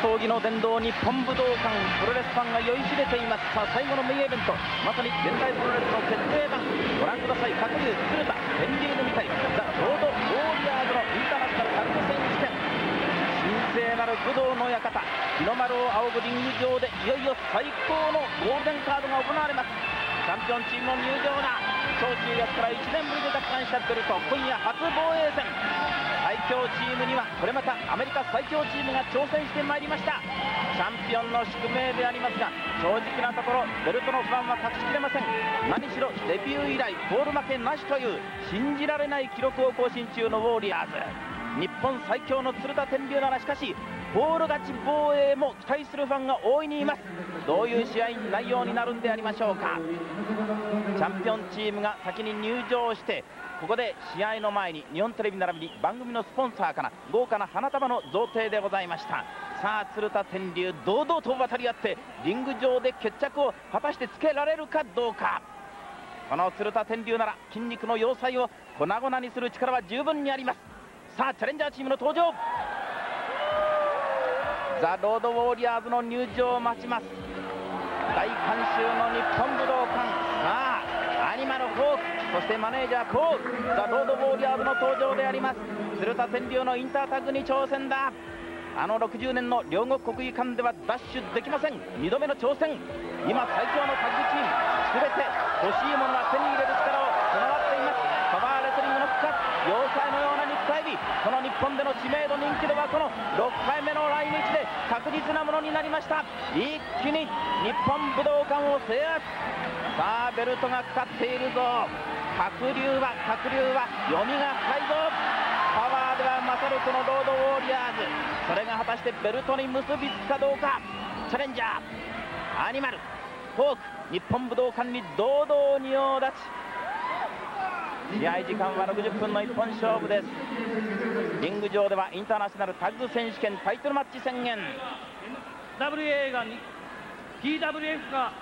闘技の殿堂日本武道館プロレスファンが酔いしれていますさあ最後のメインイベントまさに現代プロレスの決定版ご覧ください鶴竜鶴田天龍のみたいザ・ロード・ウォーリアーズのインターナショナルタッグ選手権神聖なる武道の館日の丸を仰ぐリング上でいよいよ最高のゴールデンカードが行われます。チャンピオンチームの入場だ。長州組から1年ぶりで奪還したベルト今夜初防衛戦。最強チームにはこれまたアメリカ最強チームが挑戦してまいりました。チャンピオンの宿命でありますが正直なところベルトの不安は隠しきれません。何しろデビュー以来ポール負けなしという信じられない記録を更新中のウォーリアーズ。日本最強の鶴田天竜ならしかしポール勝ち防衛も期待するファンが大いにいます。どういう試合内容になるんでありましょうか。チャンピオンチームが先に入場してここで試合の前に日本テレビ並びに番組のスポンサーから豪華な花束の贈呈でございました。さあ鶴田天竜堂々と渡り合ってリング上で決着を果たしてつけられるかどうか。この鶴田天竜なら筋肉の要塞を粉々にする力は十分にあります。さあチャレンジャーチームの登場。ザ・ロード・ウォーリアーズの入場を待ちます。大観衆の日本武道館。さあアニマル・ホークそしてマネージャー・コールザ・ロード・ウォーリアーズの登場であります。鶴田天竜のインタータッグに挑戦だ。あの60年の両国国技館ではダッシュできません。2度目の挑戦。今最強のタッグチーム全て欲しいものが手に入れる力を備わっていますパワーレスリングの復活要塞のような肉体美この日本での知名度人気度はこの6回目の来日で確実なものになりました。一気に日本武道館を制圧。さあベルトがかかっているぞ。鶴竜は鶴竜は読みが深いぞ。パワーでは勝るこのロードウォーリアーズ。それが果たしてベルトに結びつくかどうか。チャレンジャーアニマルフォーク日本武道館に堂々仁王立ち。試合時間は60分の一本勝負です。陸上ではインターナショナルタッグ選手権タイトルマッチ宣言。WA が PWF が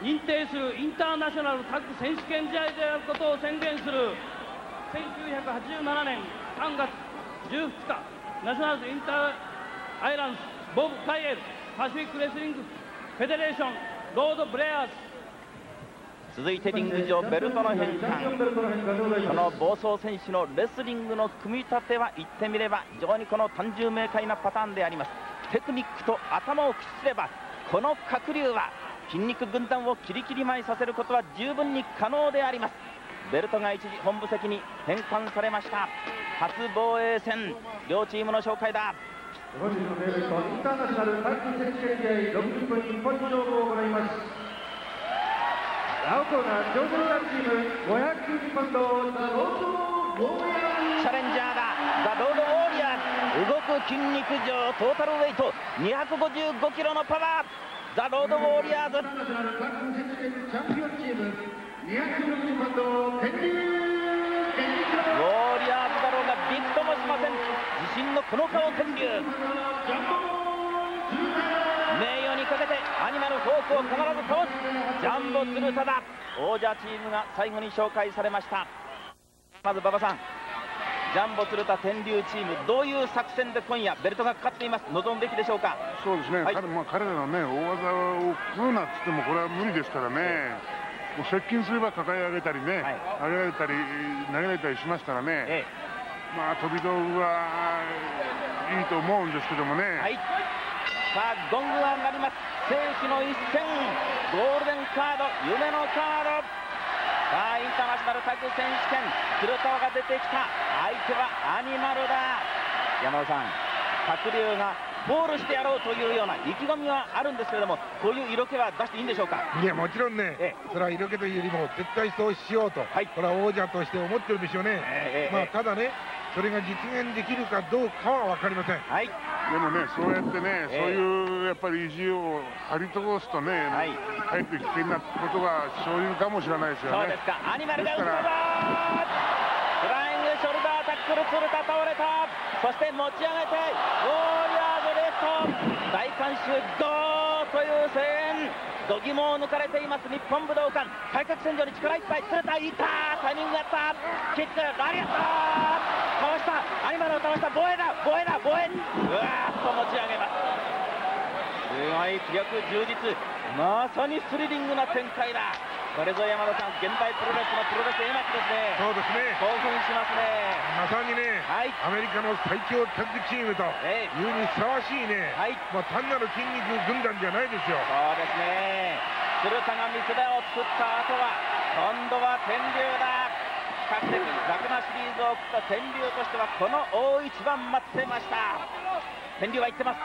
認定するインターナショナルタッグ選手権試合であることを宣言する1987年3月12日ナショナルズインターアイランスボブ・カイエルパシフィックレスリングフェデレーションロード・ブレアーズ続いてリング上ベルトの返還。この暴走選手のレスリングの組み立ては言ってみれば非常にこの単純明快なパターンであります。テクニックと頭を駆使すればこの鶴竜は筋肉軍団をキリキリ舞いさせることは十分に可能であります。ベルトが一時本部席に返還されました。初防衛戦。両チームの紹介だ。本日のメインイベントインターナショナルタッグ選手権試合60分一本勝負を行います。青コーナー上チーム590ポンドザ・ロード・ウォーリアー。チャレンジャーだザ・ロード・ウォーリアー動く筋肉上トータルウェイト255キロのパワー。ザ・ロード・ウォーリアーズ。インターナショナルタッグ選手権チャンピオンチーム260ポンド天竜。天竜。ウォーリアーズだろうがびくともしません。自信のこの顔天竜けてアニマルフォークを必ず倒すジャンボ鶴田だ王者チームが最後に紹介されました。まず馬場さん。ジャンボ鶴田天竜チームどういう作戦で今夜ベルトがかかっています？望むべきでしょうか？そうですね、はい。彼まあ、彼らのね大技を食うなっつってもこれは無理ですからね、もう接近すれば抱え上げたりね、はい。上げられたり投げられたりしますからね、えまあ飛び道具はいいと思うんですけどもね、えはいさあゴングが鳴ります。世紀の一戦。ゴールデンカード。夢のカード。さあインターナショナルタッグ選手権。黒川が出てきた。相手はアニマルだ。山田さん鶴竜がボールしてやろうというような意気込みはあるんですけれどもこういう色気は出していいんでしょうか？いやもちろんね、ええ。それは色気というよりも絶対そうしようと、はい。これは王者として思ってるでしょうね、ええええまあ、ただね、それが実現できるかどうかは分かりません。はいでもね、そうやってね、ええ。そういうやっぱり意地を張り通すとね、はい。かえって危険なことが生じるかもしれないですよね。そうです。か。アニマルが後ろですかだフライングショルダータックル鶴田倒れた。そして持ち上げてウォーリアーズレフト。大観衆ゴーという声援。度肝を抜かれています。日本武道館。対角線上に力いっぱい。鶴田いった。タイミングがあった。キックラリアット倒した。アニマルを倒した。防衛だ。防衛だ。防衛。うわーっと持ち上げますはい。気力充実。まさにスリリングな展開だ。これぞ山田さん。現代プロレスのプロレス絵巻ですね。そうですね。興奮しますね。まさにね、はい。アメリカの最強タッグチームとええ。いうにふさわしいね、はい。まあ、単なる筋肉軍団じゃないですよ。そうですね。鶴田が見せ場を作った後は今度は天竜だ比較的楽なシリーズを送った天竜としてはこの大一番待ってました。天竜は言ってます。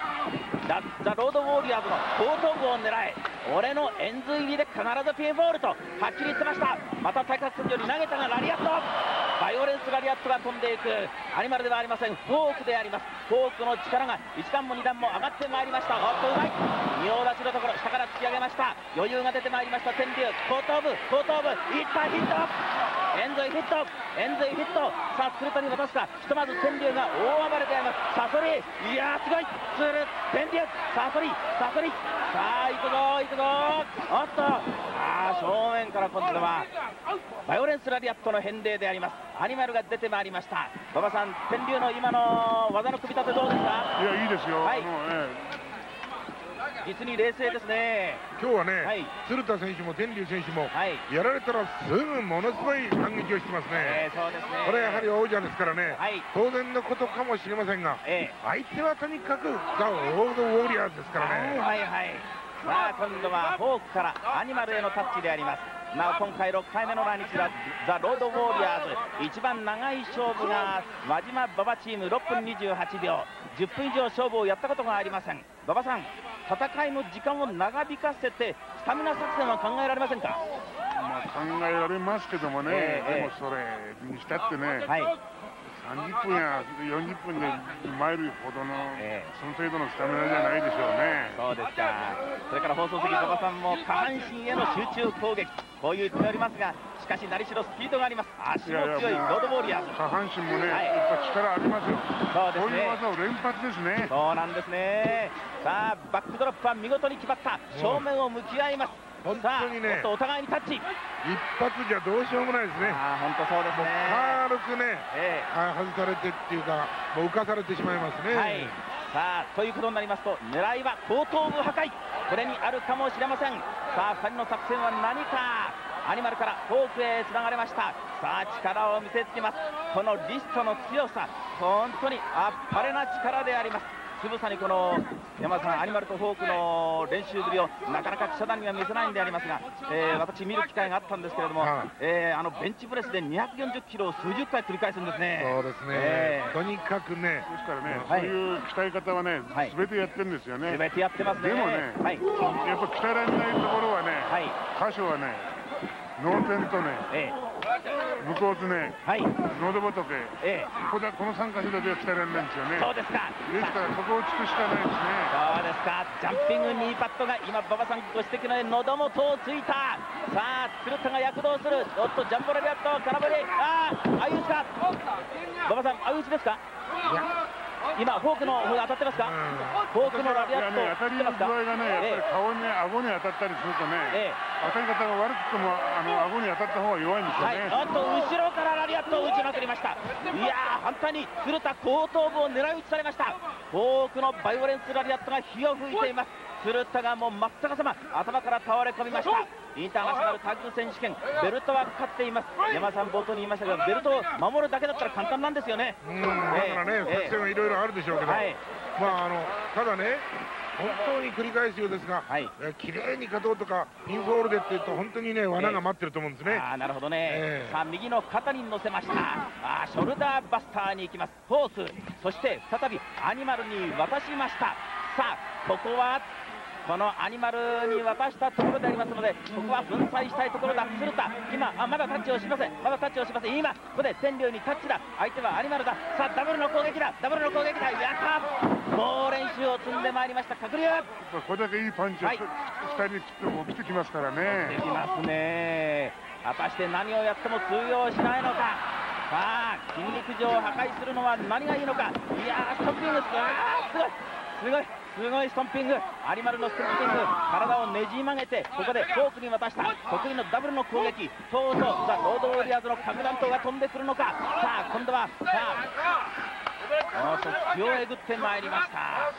ザ・ザロードウォーリアーズの後頭部を狙え。俺のエンズ入りで必ずピンボールとはっきり言ってました。また対角線より投げたがラリアット。バイオレンスラリアットが飛んでいく。アニマルではありません。ホークであります。フォークの力が1段も2段も上がってまいりました。おっとうまい。仁王立ちのところ下から突き上げました。余裕が出てまいりました。天龍後頭部後頭部。いったヒット。エンゾイヒット。エンゾイヒット。さあ鶴田に渡すかひとまず天龍が大暴れであります。サソリいやーすごい。鶴天竜。サソリサソリさあ行くぞ行くぞ。おっと。あー正面から今度はバイオレンスラリアットの返礼であります。アニマルが出てまいりました。馬場さん天竜の今の技の組み立てどうですか？いやいいですよ、はい実に冷静ですね。今日はね、はい。鶴田選手も天竜選手も、はい。やられたらすぐものすごい反撃をしてますね、えー、そうですね。これやはり王者ですからね、はい。当然のことかもしれませんが、え相手はとにかくザ・ロード・ウォーリアーズですからね。はいはい。さあ今度はホークからアニマルへのタッチであります。なお今回6回目の来日はザ・ロード・ウォーリアーズ。一番長い勝負が輪島馬場チーム6分28秒。10分以上勝負をやったことがありません。馬場さん戦いの時間を長引かせてスタミナ作戦は考えられませんか？まあ、考えられますけどもね、ええでもそれにしたってね、はい。30分や40分で参るほどの、ええ。その程度のスタミナじゃないでしょうね。そうですか。それから放送席馬場さんも下半身への集中攻撃こういう言っておりますがしかし何しろスピードがあります。足も強いロードウォーリアーズ下半身もね、はい。やっぱ力ありますよ。そうですね。こういう技を連発ですね。そうなんですね。さあバックドロップは見事に決まった。正面を向き合います。本当にね。お互いにタッチ。一発じゃどうしようもないですね。ああ本当そうですね。軽くね、えあ外されてっていうか、もう浮かされてしまいますね。えはい。さあということになりますと狙いは後頭部破壊。これにあるかもしれませんさあ2人の作戦は何か？アニマルからフォークへつながれました。さあ力を見せつけます。このリストの強さ本当にあっぱれな力であります。つぶさにこの山田さんアニマルとフォークの練習ぶりをなかなか記者団には見せないんでありますが、えー私見る機会があったんですけれども、はい。えーあのベンチプレスで240キロを数十回繰り返すんですね。そうですね、ええとにかくね、ですからね、はい。そういう鍛え方はね、はい。すべてやってるんですよね。全てやってますね。でもねはい。やっぱ鍛えられないところはね、はい。箇所はね、脳天とね、え向こうつね、ーはい。喉仏、こえーこだこの3箇所だけは鍛えられないんですよね。そうですか。ですから、そこを突くしかないですね。そうですか。ジャンピングニーパッドが今馬場さんご指摘のように喉元をついた。さあ鶴田が躍動する。おっとジャンボラリアット空振り。ああ相打ちか。馬場さん相打ちですか？今フォークの方が当たってますか、フォークのラリアットね、当たりの具合がね、やっぱり顔に、顎に当たったりするとね、ええ。当たり方が悪くても、あの顎に当たった方が弱いんですよはい、ね。おっと後ろからラリアットを打ちまくりました。いやー反対に鶴田後頭部を狙い撃ちされました。ホークのバイオレンスラリアットが火を吹いています鶴田がもう真っ逆さま頭から倒れ込みました。インターナショナルタッグ選手権ベルトはかかっています。山田さん冒頭に言いましたがベルトを守るだけだったら簡単なんですよね。うん、だからね、ええ作戦はいろいろあるでしょうけど、はい。まああのただね、本当に繰り返すようですが、はい。え綺麗に勝とうとか、ピンフォールでっていうと、本当にね、罠が待ってると思うんですね。あーなるほどね、ええ。さあ右の肩に乗せました。あーショルダーバスターに行きます。ホークそして再びアニマルに渡しました。さあここはこのアニマルに渡したところでありますのでここは粉砕したいところだ。鶴田今あまだタッチをしません。まだタッチをしません。今ここで天竜にタッチだ。相手はアニマルだ。さあダブルの攻撃だ。ダブルの攻撃だ。やった猛練習を積んでまいりました。鶴竜。これだけいいパンチをはい。下に切って起きてきますからでね。きますね。果たして何をやっても通用しないのか。さあ筋肉上を破壊するのは何がいいのか。いやーストンピングすごい。すごいすごいストンピングアニマルのストンピング体をねじ曲げてここでフォークに渡した。得意のダブルの攻撃。とうとうザ・ロードウォリアーズの核弾頭が飛んでくるのか。さあ今度はさあ。もうそっちをえぐってまいりました。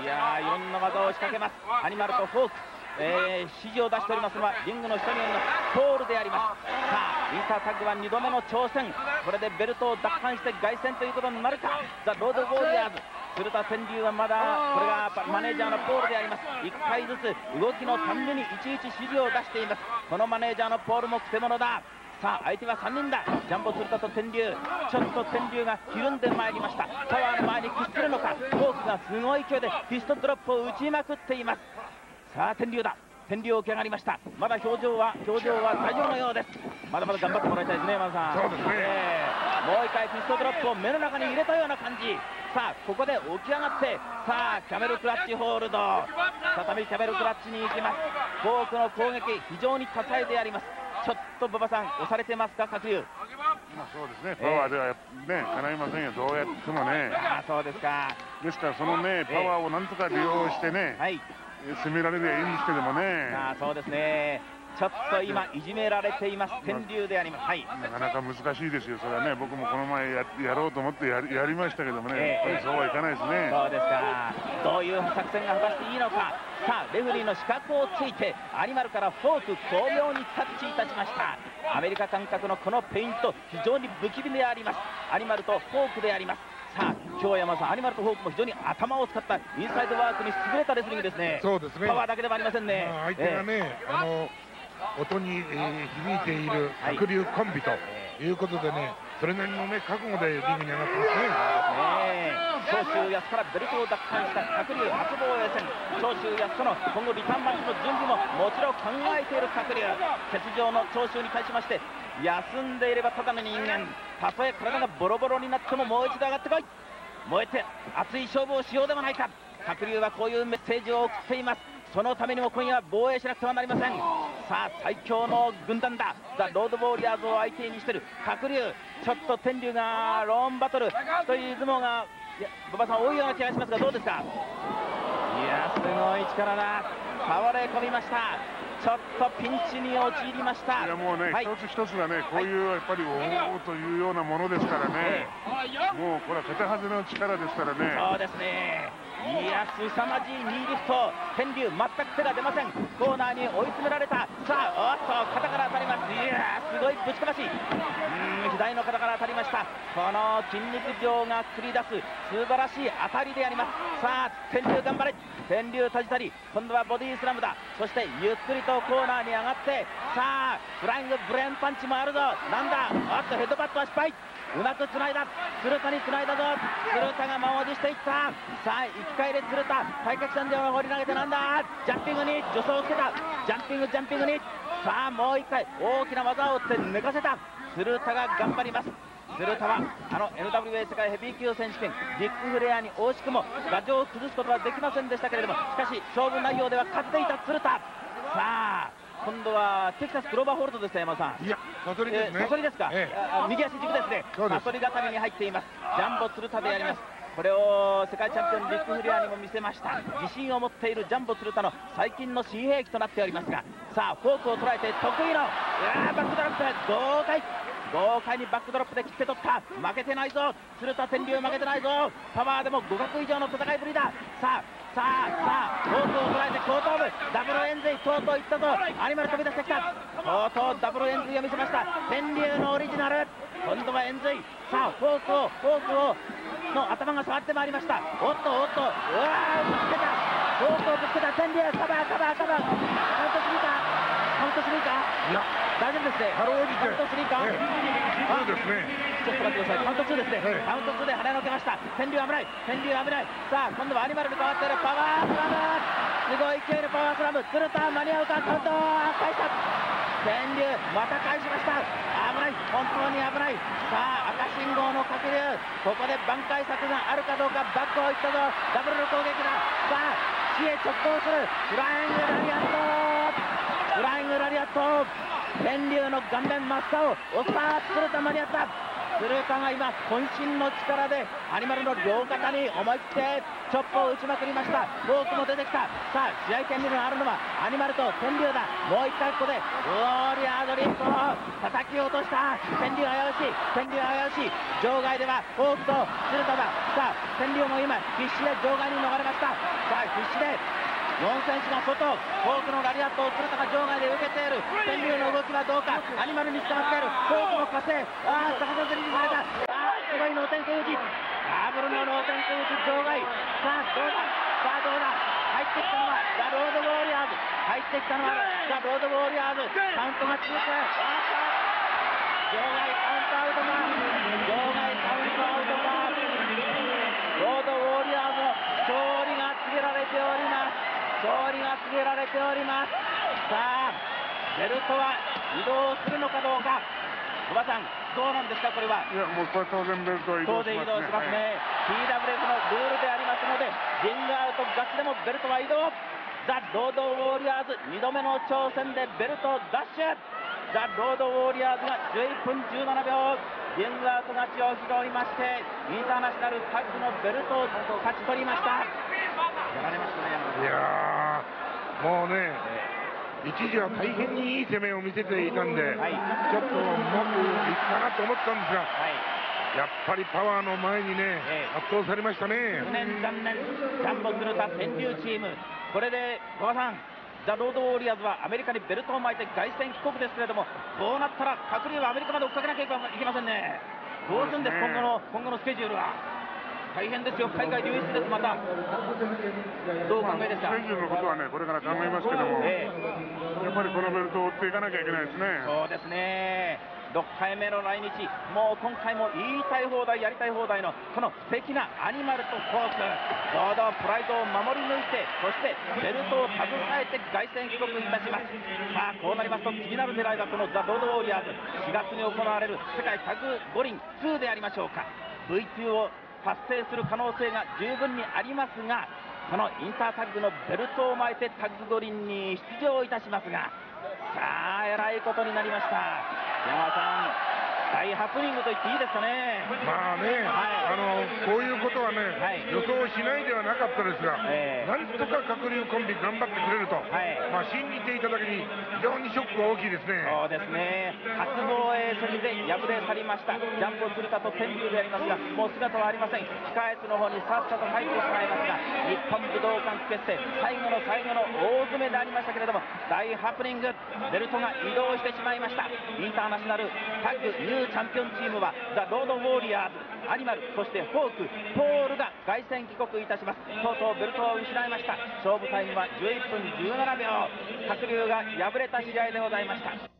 いやーいろんな技を仕掛けます。アニマルとフォーク。えー、指示を出しておりますのはリングの下におりますポールであります。さあインタータッグは2度目の挑戦。これでベルトを奪還して凱旋ということになるか。ザ・ロード・ウォーリアーズ。鶴田天龍はまだこれがマネージャーのポールであります。1回ずつ動きのたんびにいちいち指示を出しています。このマネージャーのポールもくせ者だ。さあ相手は3人だ。ジャンボ鶴田と天龍。ちょっと天龍がひるんでまいりました。パワーの前に屈するのか。ホークがすごい勢いでフィストドロップを打ちまくっています。さあ天龍だ。天龍起き上がりました。まだ表情は表情は大丈夫のようです。まだまだ頑張ってもらいたいですね山田さん。そうですね。えーもう一回ピストドロップを目の中に入れたような感じ。さあここで起き上がってさあキャメルクラッチホールド。再びキャメルクラッチに行きます。フォークの攻撃非常に多彩であります。ちょっと馬場さん押されてますか鶴竜？まあそうですね、パワーではね、かないませんよ、どうやってもね。ああそうですか。ですから、そのね、パワーをなんとか利用してね、はい攻められりゃいいんですけどもね、ああそうですね。ちょっと今いじめられています。天竜であります。はい。なかなか難しいですよ、それはね、僕もこの前ややろうと思ってやりやりましたけどもね、ええ。やっぱりそうはいかないですね。そうですか。どういう作戦が果たしていいのか。さあレフェリーの資格をついてアニマルからフォーク巧妙にタッチいたしました。アメリカ感覚のこのペイント非常に不気味であります。アニマルとフォークであります今日山田さんアニマルとフォークも非常に頭を使ったインサイドワークに優れたレスリングですね。そうですね。パワーだけではありませんね、まあ相手がね、あの音に、えー響いている白龍コンビということでね、それなりのね覚悟でリングに上がってますね。長州康からベルトを奪還した鶴竜初防衛戦。長州康との今後リターンマッチの準備ももちろん考えている鶴竜。欠場の長州に対しまして休んでいればただの人間。たとえ体がボロボロになってももう一度上がってこい燃えて熱い勝負をしようではないか。鶴竜はこういうメッセージを送っています。そのためにも今夜は防衛しなくてはなりません。さあ最強の軍団だ。ザ・ロード・ウォーリアーズを相手にしてる。鶴竜ちょっと天竜がローンバトル。という相撲が馬場さん多いような気がしますがどうですか？いやすごい力だ。倒れ込みました。ちょっとピンチに陥りました。いやもうね、はい。一つ一つがね、こういうやっぱり、おおというようなものですからね、もうこれは桁外れの力ですからね、そうですね。いや、凄まじいニーリフト。天竜、全く手が出ません。コーナーに追い詰められた。さあ、おっと、肩から当たります。いやすごいぶちかまし。うーん、左の肩から当たりました。この筋肉量が繰り出す素晴らしい当たりであります。さあ、天竜頑張れ。天竜たじたり。今度はボディスラムだ。そして、ゆっくりとコーナーに上がって、さあ、フライングブレーンパンチもあるぞ。なんだ、おっと、ヘッドパットは失敗。うまくつないだ鶴田につないだぞ鶴田が満を持していったさあ生き返れ鶴田対角線で放り投げてなんだ？ジャンピングに助走をつけた。ジャンピングジャンピングに。さあもう一回大きな技を打って寝かせた。鶴田が頑張ります。鶴田はあの NWA 世界ヘビー級選手権ビッグフレアに惜しくも牙城を崩すことはできませんでしたけれどもしかし勝負内容では勝っていた鶴田。さあ今度はテキサスクローバーホールドですね山田さん。いや、サソリですね。えーサソリですか、ええ。右足軸ですね。サソリ固めに入っています。ジャンボ鶴田でありますこれを世界チャンピオンビッグフレアにも見せました。自信を持っているジャンボ鶴田の最近の新兵器となっておりますがさあフォークを捉えて得意のバックドロップ。豪快。豪快にバックドロップで切って取った。負けてないぞ。鶴田天竜負けてないぞ。パワーでも互角以上の戦いぶりだ。さあさあさあフォークを捉えて後頭部。ダブルエンゼイとうとういったぞ。アニマル飛び出してきた。とうとうダブルエンゼイを見せました。天竜のオリジナル。今度はエンゼイ。さあフォークをフォークを。の頭が触ってまいりましたおっとおっとうわーぶつけたフォークをぶつけた天竜カバーカバーカバーカウントスリーか？カウントスリーか？いや、大丈夫ですねかろうじてカウントスリーか、ええそうですね。ちょっと待ってください。カウント2ですね。ええカウント2で跳ねのけました。天竜危ない。天竜危ない。さあ、今度はアニマルに変わっているパワースラム。すごい勢いのパワースラム。鶴田間に合うか？カウント返した。天竜また返しました。ない。本当に危ない。さあ、赤信号の鶴竜。ここで挽回策があるかどうか。バックをいったぞ。ダブルの攻撃だ。さあ、死へ直行する。フライングラリアット。フライングラリアット天竜の顔面真っ青おっさ鶴田間にあった鶴田が今渾身の力でアニマルの両肩に思い切ってチョップを打ちまくりました。フォークも出てきた。さあ試合権利があるのはアニマルと天竜だ。もう一回ここでウォーリアードリフトを叩き落とした。天竜危うしい天竜危うし。い場外ではフォークと鶴田だ。さあ天竜も今必死で場外に逃れました。さあ必死で4選手が外、フォークのラリアットを鶴田が場外で受けている、天竜の動きはどうか、アニマルに捕まっている、フォークの加勢、ああ、逆さずりにされた、ああ、すごい脳天小打ち、ダブルの脳天小打ち場外、さあ、どうだ、さあ、どうだ、入ってきたのはザ・ロード・ウォーリアーズ、入ってきたのはザ・ロード・ウォーリアーズ、カウントが続く、ああ、場外カウントアウトか、場外カウントアウトか、ロード・ウォーリアーズの勝利が告げられております。勝利が告げられております。さあベルトは移動するのかどうか。馬場さんどうなんですかこれは？いやもうこれ当然ベルトは移動しますね。ますね、TWF のルールでありますのでリングアウト勝ちでもベルトは移動。ザ・ロード・ウォーリアーズ2度目の挑戦でベルトダッシュ。ザ・ロード・ウォーリアーズが11分17秒。リングアウト勝ちを拾いましてインターナショナルタッグのベルトを勝ち取りましたいやーもうね、一時は大変にいい攻めを見せていたんで、はい。ちょっとうまくいったなと思ったんですが、はい。やっぱりパワーの前にね、ええ。圧倒されましたね。無念残念ジャンボ鶴田天竜チーム。これで馬場さんザ・ロード・ウォーリアーズはアメリカにベルトを巻いて凱旋帰国ですけれどもこうなったら白龍はアメリカまで追っかけなきゃいけませんね。どうするんですね。今後の今後のスケジュールは大変ですよ。海外流出ですまた。どうお考えですか、選手のことはねこれから考えますけども、えやっぱりこのベルトを追っていかなきゃいけないですね。そうですね。6回目の来日もう今回も言いたい放題やりたい放題のこの素敵なアニマルとホーク堂々プライドを守り抜いてそしてベルトを携えて凱旋帰国いたします。さあこうなりますと次なる狙いはこのザ・ロード・ウォーリアーズ。4月に行われる世界タッグ五輪2でありましょうか。V2 を達成する可能性が十分にありますがこのインタータッグのベルトを巻いてタッグ五輪に出場いたしますがさあえらいことになりました。山田さん大ハプニングと言っていいですかね。まあね、はい。あのこういうことはね、はい。予想しないではなかったですが、ええ。なんとか鶴竜コンビ頑張ってくれると、はい。まあ、信じていただけに非常にショックが大きいですね。そうですね。初防衛戦で敗れ去りました。ジャンボ鶴田と天竜でありますがもう姿はありません。控え室の方にさっさと入ってしまいますが日本武道館決戦最後の最後の大詰めでありましたけれども大ハプニングベルトが移動してしまいました。インターナショナルタッグニューチャンピオンチームはザ・ロード・ウォーリアーズアニマルそしてフォークポールが凱旋帰国いたします。とうとうベルトを失いました。勝負タイムは11分17秒。白竜が敗れた試合でございました。